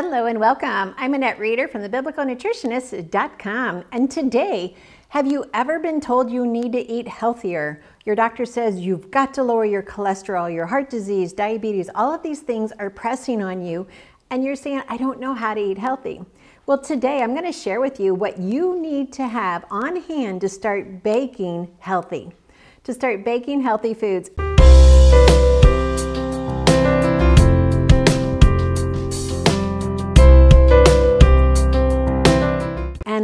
Hello and welcome. I'm Annette Reeder from thebiblicalnutritionist.com. And today, have you ever been told you need to eat healthier? Your doctor says you've got to lower your cholesterol, your heart disease, diabetes, all of these things are pressing on you, and you're saying, I don't know how to eat healthy. Well, today I'm going to share with you what you need to have on hand to start baking healthy, to start baking healthy foods.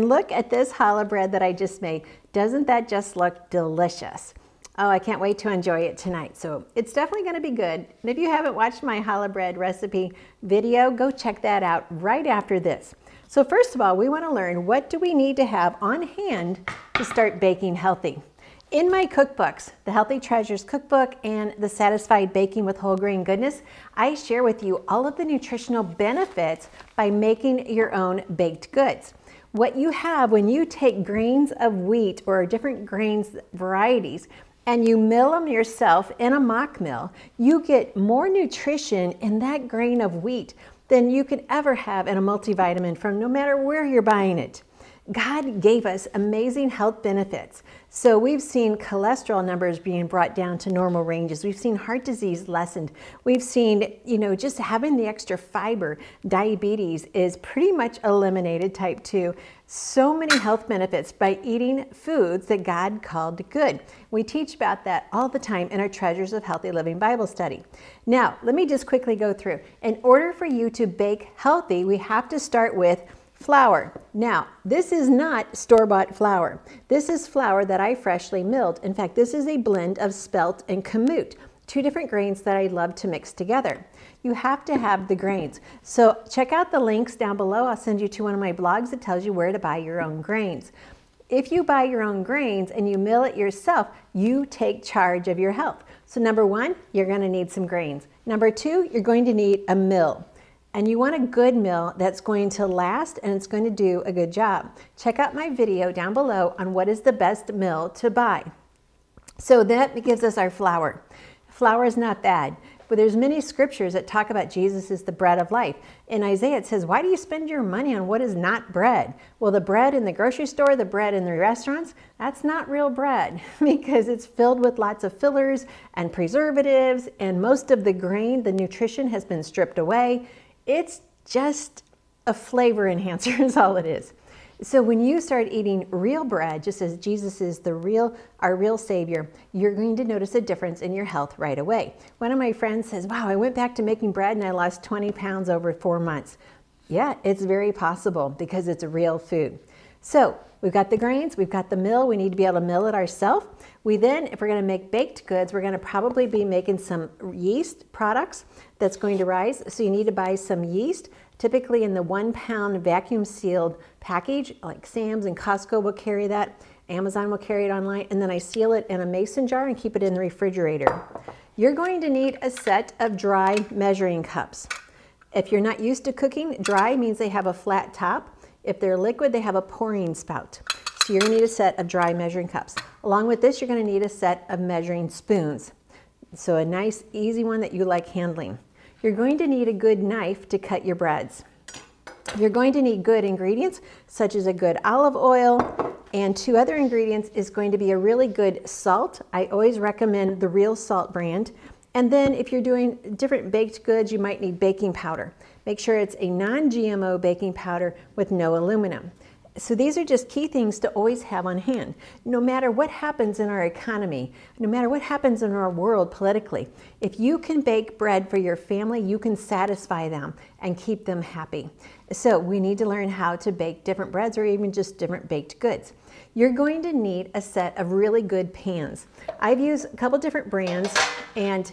And look at this challah bread that I just made. Doesn't that just look delicious? Oh, I can't wait to enjoy it tonight. So it's definitely going to be good. And if you haven't watched my challah bread recipe video, go check that out right after this. So first of all, we want to learn what do we need to have on hand to start baking healthy. In my cookbooks, the Healthy Treasures Cookbook and the Satisfied Baking with Whole Grain Goodness, I share with you all of the nutritional benefits by making your own baked goods. What you have when you take grains of wheat or different grains varieties and you mill them yourself in a Mockmill, you get more nutrition in that grain of wheat than you could ever have in a multivitamin from no matter where you're buying it. God gave us amazing health benefits. So we've seen cholesterol numbers being brought down to normal ranges. We've seen heart disease lessened. We've seen, you know, just having the extra fiber, diabetes is pretty much eliminated, type 2. So many health benefits by eating foods that God called good. We teach about that all the time in our Treasures of Healthy Living Bible study. Now, let me just quickly go through. In order for you to bake healthy, we have to start with Flour. Now, this is not store-bought flour. This is flour that I freshly milled. In fact, this is a blend of spelt and kamut, two different grains that I love to mix together. You have to have the grains. So check out the links down below. I'll send you to one of my blogs that tells you where to buy your own grains. If you buy your own grains and you mill it yourself, you take charge of your health. So number one, you're gonna need some grains. Number two, you're going to need a mill and you want a good mill that's going to last and it's going to do a good job. Check out my video down below on what is the best mill to buy. So that gives us our flour. Flour is not bad, but there's many scriptures that talk about Jesus is the bread of life. In Isaiah it says, why do you spend your money on what is not bread? Well, the bread in the grocery store, the bread in the restaurants, that's not real bread because it's filled with lots of fillers and preservatives and most of the grain, the nutrition has been stripped away it's just a flavor enhancer is all it is. So when you start eating real bread, just as Jesus is the real, our real savior, you're going to notice a difference in your health right away. One of my friends says, wow, I went back to making bread and I lost 20 pounds over four months. Yeah, it's very possible because it's a real food. So we've got the grains, we've got the mill, we need to be able to mill it ourselves. We then, if we're gonna make baked goods, we're gonna probably be making some yeast products that's going to rise. So you need to buy some yeast, typically in the one pound vacuum sealed package, like Sam's and Costco will carry that. Amazon will carry it online, and then I seal it in a mason jar and keep it in the refrigerator. You're going to need a set of dry measuring cups. If you're not used to cooking, dry means they have a flat top. If they're liquid, they have a pouring spout. So you're gonna need a set of dry measuring cups. Along with this, you're gonna need a set of measuring spoons. So a nice, easy one that you like handling. You're going to need a good knife to cut your breads. You're going to need good ingredients, such as a good olive oil, and two other ingredients is going to be a really good salt. I always recommend the Real Salt brand. And then if you're doing different baked goods, you might need baking powder. Make sure it's a non-GMO baking powder with no aluminum. So these are just key things to always have on hand. No matter what happens in our economy, no matter what happens in our world politically, if you can bake bread for your family, you can satisfy them and keep them happy. So we need to learn how to bake different breads or even just different baked goods. You're going to need a set of really good pans. I've used a couple different brands and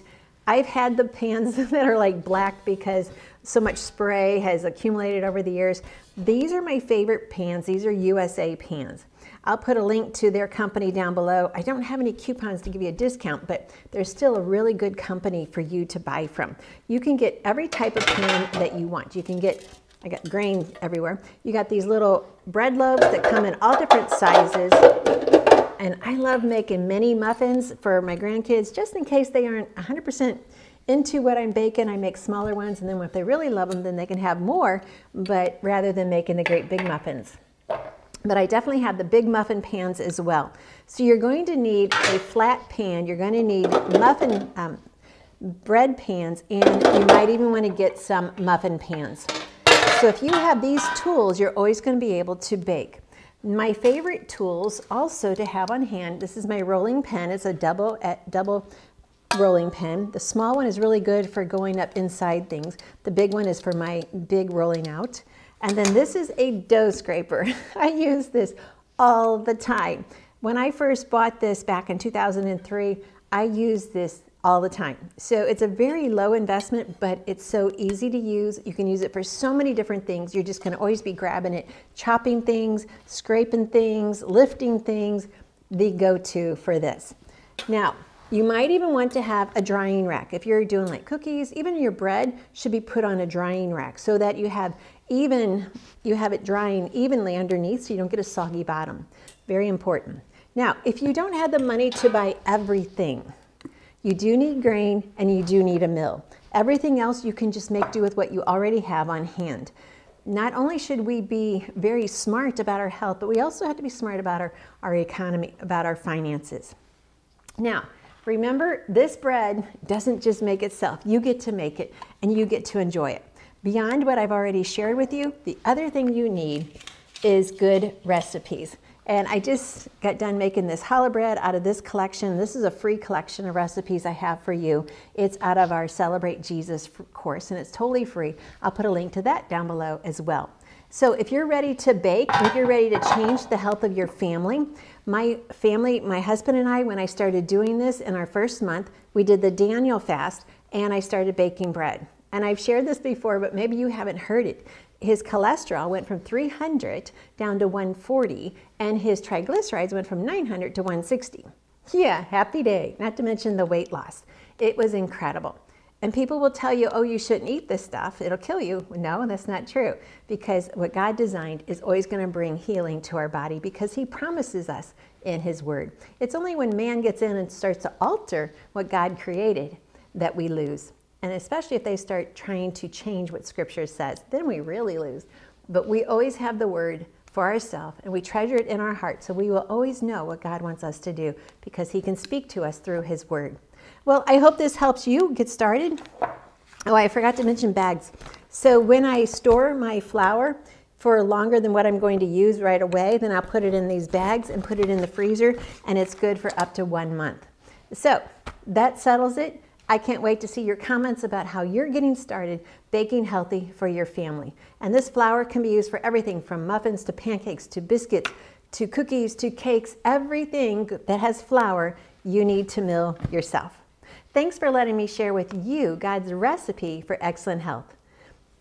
I've had the pans that are like black because so much spray has accumulated over the years. These are my favorite pans. These are USA pans. I'll put a link to their company down below. I don't have any coupons to give you a discount, but they're still a really good company for you to buy from. You can get every type of pan that you want. You can get, I got grain everywhere. You got these little bread loaves that come in all different sizes. And I love making mini muffins for my grandkids just in case they aren't 100% into what I'm baking, I make smaller ones, and then if they really love them, then they can have more, but rather than making the great big muffins. But I definitely have the big muffin pans as well. So you're going to need a flat pan. You're going to need muffin um, bread pans, and you might even want to get some muffin pans. So if you have these tools, you're always going to be able to bake. My favorite tools also to have on hand, this is my rolling pin. It's a double, double rolling pin. The small one is really good for going up inside things. The big one is for my big rolling out. And then this is a dough scraper. I use this all the time. When I first bought this back in 2003, I used this all the time. So it's a very low investment, but it's so easy to use. You can use it for so many different things. You're just gonna always be grabbing it, chopping things, scraping things, lifting things, the go-to for this. Now, you might even want to have a drying rack. If you're doing like cookies, even your bread should be put on a drying rack so that you have even, you have it drying evenly underneath so you don't get a soggy bottom. Very important. Now, if you don't have the money to buy everything, you do need grain and you do need a mill. Everything else you can just make do with what you already have on hand. Not only should we be very smart about our health, but we also have to be smart about our, our economy, about our finances. Now, remember, this bread doesn't just make itself. You get to make it and you get to enjoy it. Beyond what I've already shared with you, the other thing you need is good recipes. And I just got done making this challah bread out of this collection. This is a free collection of recipes I have for you. It's out of our Celebrate Jesus course and it's totally free. I'll put a link to that down below as well. So if you're ready to bake, if you're ready to change the health of your family, my family, my husband and I, when I started doing this in our first month, we did the Daniel fast and I started baking bread. And I've shared this before, but maybe you haven't heard it his cholesterol went from 300 down to 140 and his triglycerides went from 900 to 160. Yeah, happy day, not to mention the weight loss. It was incredible. And people will tell you, oh, you shouldn't eat this stuff, it'll kill you. No, that's not true. Because what God designed is always going to bring healing to our body because He promises us in His Word. It's only when man gets in and starts to alter what God created that we lose. And especially if they start trying to change what Scripture says, then we really lose. But we always have the Word for ourselves and we treasure it in our heart so we will always know what God wants us to do because He can speak to us through His Word. Well, I hope this helps you get started. Oh, I forgot to mention bags. So when I store my flour for longer than what I'm going to use right away, then I'll put it in these bags and put it in the freezer and it's good for up to one month. So that settles it. I can't wait to see your comments about how you're getting started baking healthy for your family. And this flour can be used for everything from muffins to pancakes to biscuits to cookies to cakes, everything that has flour you need to mill yourself. Thanks for letting me share with you God's recipe for excellent health.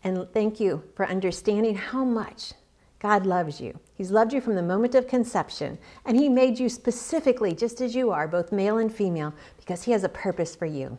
And thank you for understanding how much God loves you. He's loved you from the moment of conception, and He made you specifically just as you are, both male and female, because He has a purpose for you.